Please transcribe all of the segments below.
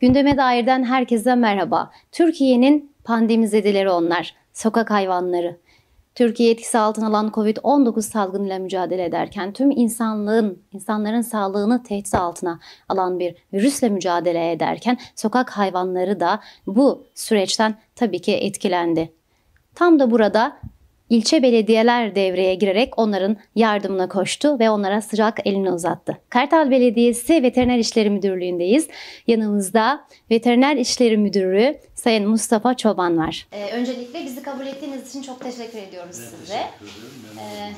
Gündeme dairden herkese merhaba. Türkiye'nin pandemizedeleri onlar, sokak hayvanları. Türkiye etkisi altına alan Covid-19 salgınıyla mücadele ederken tüm insanlığın, insanların sağlığını tehdit altına alan bir virüsle mücadele ederken sokak hayvanları da bu süreçten tabii ki etkilendi. Tam da burada ilçe belediyeler devreye girerek onların yardımına koştu ve onlara sıcak elini uzattı. Kartal Belediyesi Veteriner İşleri Müdürlüğü'ndeyiz. Yanımızda Veteriner İşleri Müdürü Sayın Mustafa Çoban var. Ee, öncelikle bizi kabul ettiğiniz için çok teşekkür ediyoruz size. Ee,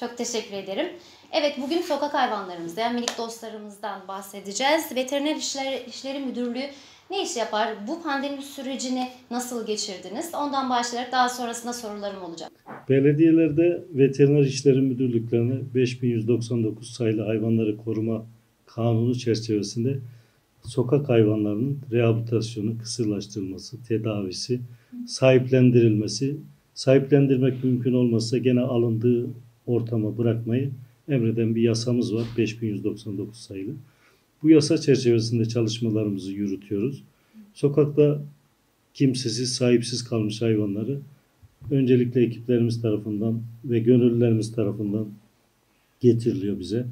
çok teşekkür ederim. Evet bugün sokak hayvanlarımızdan, minik dostlarımızdan bahsedeceğiz. Veteriner İşleri, İşleri Müdürlüğü ne iş yapar? Bu pandemi sürecini nasıl geçirdiniz? Ondan başlayarak daha sonrasında sorularım olacak. Belediyelerde veteriner işleri müdürlüklerine 5199 sayılı hayvanları koruma kanunu çerçevesinde sokak hayvanlarının rehabilitasyonu, kısırlaştırılması, tedavisi, sahiplendirilmesi, sahiplendirmek mümkün olmazsa gene alındığı ortama bırakmayı emreden bir yasamız var 5199 sayılı. Bu yasa çerçevesinde çalışmalarımızı yürütüyoruz. Sokakta kimsesiz, sahipsiz kalmış hayvanları öncelikle ekiplerimiz tarafından ve gönüllülerimiz tarafından getiriliyor bize.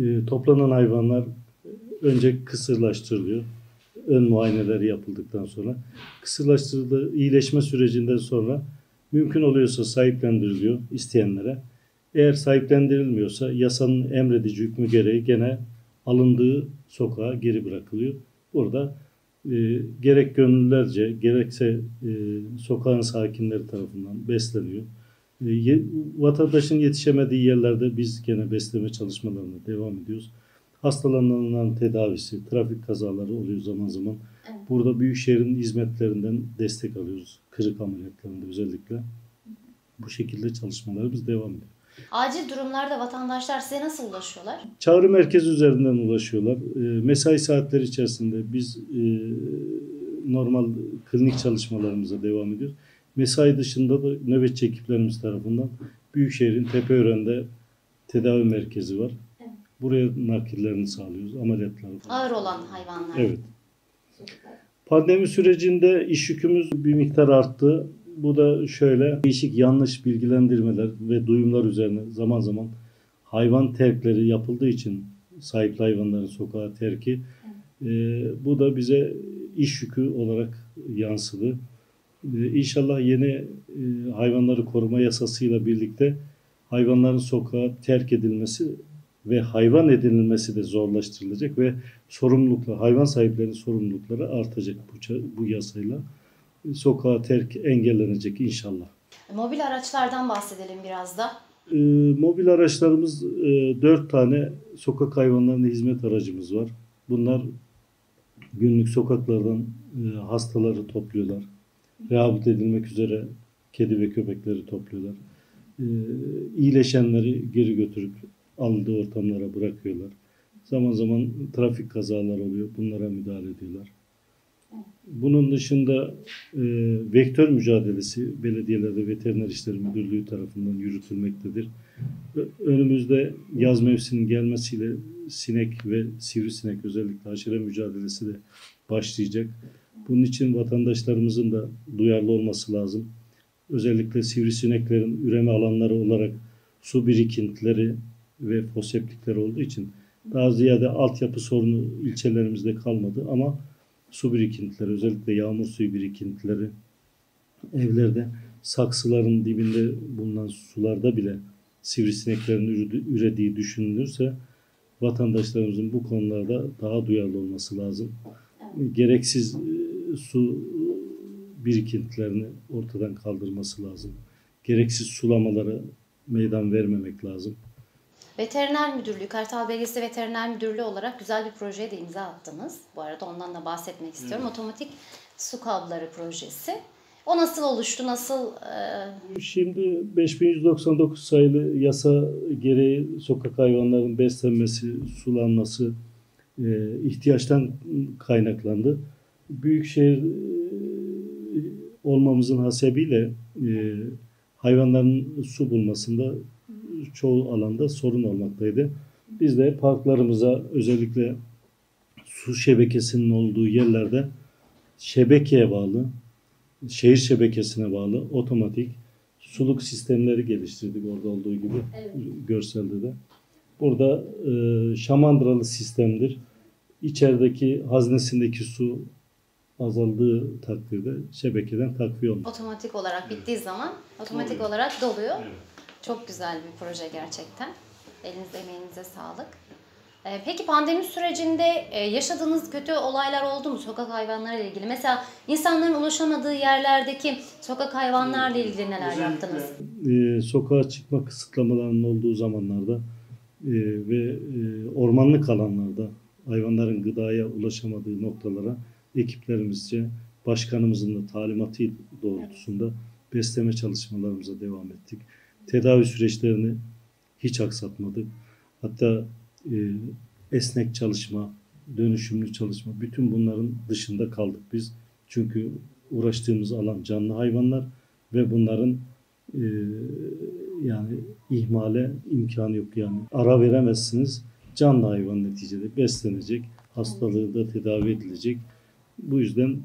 E, toplanan hayvanlar önce kısırlaştırılıyor. Ön muayeneleri yapıldıktan sonra kısırlaştırıldığı iyileşme sürecinden sonra mümkün oluyorsa sahiplendiriliyor isteyenlere. Eğer sahiplendirilmiyorsa yasanın emredici hükmü gereği gene alındığı sokağa geri bırakılıyor. Burada e, gerek gönüllülerce gerekse e, sokağın sakinleri tarafından besleniyor. E, ye, vatandaşın yetişemediği yerlerde biz gene besleme çalışmalarına devam ediyoruz. Hastalananların tedavisi, trafik kazaları oluyor zaman zaman. Evet. Burada Büyükşehir'in hizmetlerinden destek alıyoruz. Kırık ameliyatlarında özellikle. Bu şekilde çalışmalarımız devam ediyor. Acil durumlarda vatandaşlar size nasıl ulaşıyorlar? Çağrı merkezi üzerinden ulaşıyorlar. E, mesai saatleri içerisinde biz e, normal klinik çalışmalarımıza devam ediyoruz. Mesai dışında da nöbetçi ekiplerimiz tarafından Büyükşehir'in Tepeören'de tedavi merkezi var. Evet. Buraya nakillerini sağlıyoruz, ameliyatları. Ağır olan hayvanlar. Evet. Pandemi sürecinde iş yükümüz bir miktar arttı. Bu da şöyle değişik yanlış bilgilendirmeler ve duyumlar üzerine zaman zaman hayvan terkleri yapıldığı için sahipli hayvanların sokağa terki e, bu da bize iş yükü olarak yansıdı. E, inşallah yeni e, hayvanları koruma yasasıyla birlikte hayvanların sokağa terk edilmesi ve hayvan edinilmesi de zorlaştırılacak ve sorumluluklar, hayvan sahiplerinin sorumlulukları artacak bu, bu yasayla. Sokağa terk engellenecek inşallah. Mobil araçlardan bahsedelim biraz da. E, mobil araçlarımız e, 4 tane sokak hayvanlarına hizmet aracımız var. Bunlar günlük sokaklardan e, hastaları topluyorlar. Rehabilite edilmek üzere kedi ve köpekleri topluyorlar. E, iyileşenleri geri götürüp aldığı ortamlara bırakıyorlar. Zaman zaman trafik kazaları oluyor. Bunlara müdahale ediyorlar. Bunun dışında e, vektör mücadelesi belediyelerde veteriner işleri müdürlüğü tarafından yürütülmektedir. Önümüzde yaz mevsiminin gelmesiyle sinek ve sivrisinek özellikle haşere mücadelesi de başlayacak. Bunun için vatandaşlarımızın da duyarlı olması lazım. Özellikle sivrisineklerin üreme alanları olarak su birikintileri ve foseptikler olduğu için daha ziyade altyapı sorunu ilçelerimizde kalmadı ama su birikintileri özellikle yağmur suyu birikintileri evlerde saksıların dibinde bulunan sularda bile sivrisineklerin üredi- ürediği düşünülürse vatandaşlarımızın bu konularda daha duyarlı olması lazım. Gereksiz e, su birikintilerini ortadan kaldırması lazım. Gereksiz sulamalara meydan vermemek lazım. Veteriner Müdürlüğü, Kartal Belediyesi Veteriner Müdürlüğü olarak güzel bir projeye de imza attınız. Bu arada ondan da bahsetmek istiyorum. Otomatik su kabları projesi. O nasıl oluştu? Nasıl e, Şimdi 5199 sayılı yasa gereği sokak hayvanlarının beslenmesi, sulanması e, ihtiyaçtan kaynaklandı. büyükşehir e, olmamızın hasebiyle e, hayvanların su bulmasında çoğu alanda sorun olmaktaydı. Biz de parklarımıza özellikle su şebekesinin olduğu yerlerde şebekeye bağlı, şehir şebekesine bağlı otomatik suluk sistemleri geliştirdik orada olduğu gibi Evet. görselde de. Burada e, şamandıralı sistemdir. İçerideki haznesindeki su azaldığı takdirde şebekeden takviye olmuş. Otomatik olarak bittiği zaman otomatik olarak doluyor. Çok güzel bir proje gerçekten. Elinize emeğinize sağlık. Ee, Peki pandemi sürecinde e, yaşadığınız kötü olaylar oldu mu sokak hayvanları ile ilgili? Mesela insanların ulaşamadığı yerlerdeki sokak hayvanlarla ilgili neler yaptınız? e, sokağa çıkma kısıtlamalarının olduğu zamanlarda e, ve e, ormanlık alanlarda hayvanların gıdaya ulaşamadığı noktalara ekiplerimizce başkanımızın da talimatı doğrultusunda besleme çalışmalarımıza devam ettik. Tedavi süreçlerini hiç aksatmadık. Hatta e, esnek çalışma, dönüşümlü çalışma bütün bunların dışında kaldık biz. Çünkü uğraştığımız alan canlı hayvanlar ve bunların e, yani ihmale imkanı yok yani. Ara veremezsiniz. Canlı hayvan neticede beslenecek, hastalığı da tedavi edilecek. Bu yüzden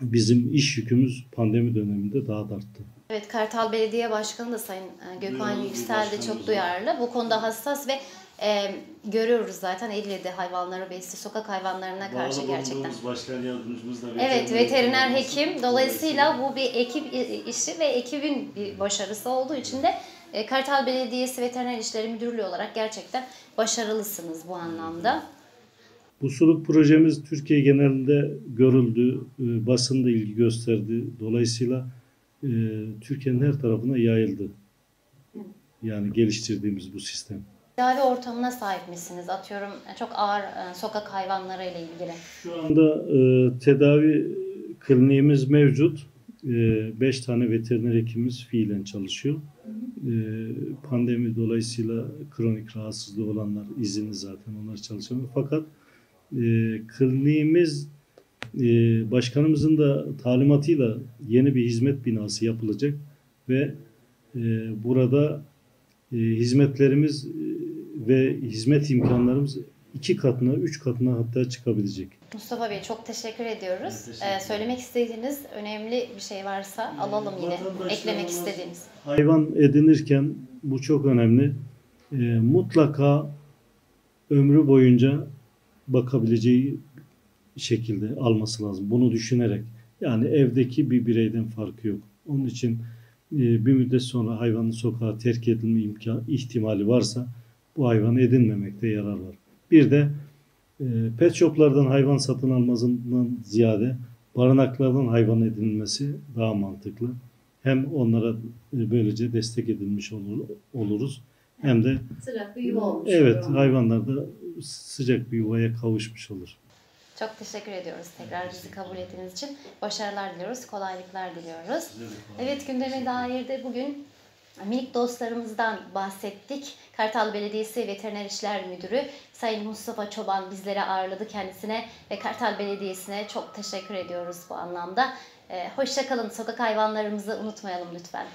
bizim iş yükümüz pandemi döneminde daha da arttı. Evet Kartal Belediye Başkanı da Sayın e, Gökhan Duyarlı Yüksel de çok duyarlı. Bu konuda hassas ve e, görüyoruz zaten eliyle de hayvanları besli sokak hayvanlarına karşı gerçekten. başkan yardımcımız da Evet veteriner hekim. Dolayısıyla bu bir ekip işi ve ekibin bir başarısı olduğu için de e, Kartal Belediyesi Veteriner İşleri Müdürlüğü olarak gerçekten başarılısınız bu anlamda. Bu suluk projemiz Türkiye genelinde görüldü, e, basında ilgi gösterdi. Dolayısıyla e, Türkiye'nin her tarafına yayıldı. Yani geliştirdiğimiz bu sistem. Tedavi ortamına sahip misiniz? Atıyorum e, çok ağır e, sokak hayvanları ile ilgili. Şu anda e, tedavi kliniğimiz mevcut. 5 tane veteriner hekimimiz fiilen çalışıyor. Pandemi dolayısıyla kronik rahatsızlığı olanlar izinli zaten onlar çalışamıyor. Fakat kliniğimiz e, başkanımızın da talimatıyla yeni bir hizmet binası yapılacak ve e, burada e, hizmetlerimiz e, ve hizmet imkanlarımız iki katına, üç katına hatta çıkabilecek. Mustafa Bey çok teşekkür ediyoruz. Ben teşekkür Ee, söylemek istediğiniz önemli bir şey varsa alalım yine. Eklemek istediğiniz. Hayvan edinirken bu çok önemli. E, mutlaka ömrü boyunca bakabileceği şekilde alması lazım. Bunu düşünerek. Yani evdeki bir bireyden farkı yok. Onun için e, bir müddet sonra hayvanın sokağa terk edilme imkan, ihtimali varsa bu hayvanı edinmemekte yarar var. Bir de e, pet shoplardan hayvan satın almasından ziyade barınaklardan hayvan edinilmesi daha mantıklı. Hem onlara e, böylece destek edilmiş olur, oluruz. Hem de evet hayvanlar da sıcak bir yuvaya kavuşmuş olur. Çok teşekkür ediyoruz tekrar bizi kabul ettiğiniz için. Başarılar diliyoruz, kolaylıklar diliyoruz. Evet gündeme dair de bugün minik dostlarımızdan bahsettik. Kartal Belediyesi Veteriner İşler Müdürü Sayın Mustafa Çoban bizleri ağırladı kendisine ve Kartal Belediyesi'ne çok teşekkür ediyoruz bu anlamda. Ee, hoşça kalın. Sokak hayvanlarımızı unutmayalım lütfen.